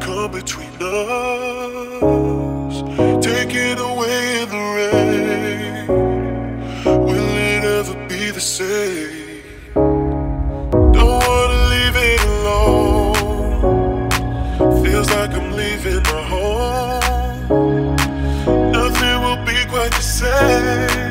come between us. Take it away in the rain. Will it ever be the same? Don't wanna leave it alone. Feels like I'm leaving my home. Nothing will be quite the same.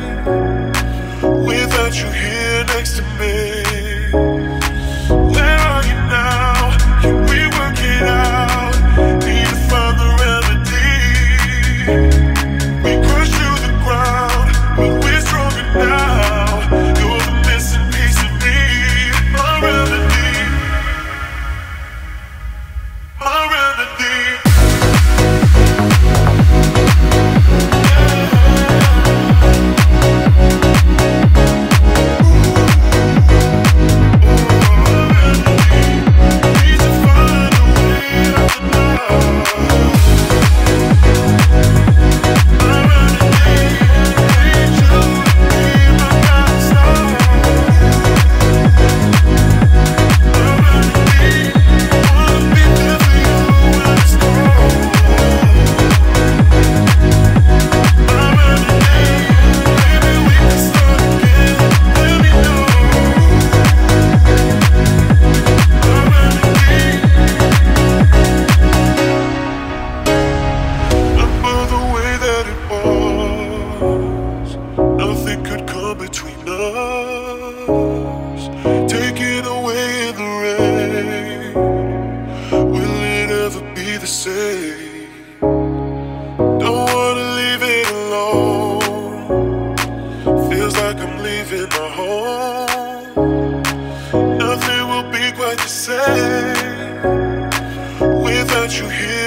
Us. Taken away in the rain. Will it ever be the same? Don't wanna leave it alone. Feels like I'm leaving my home. Nothing will be quite the same without you here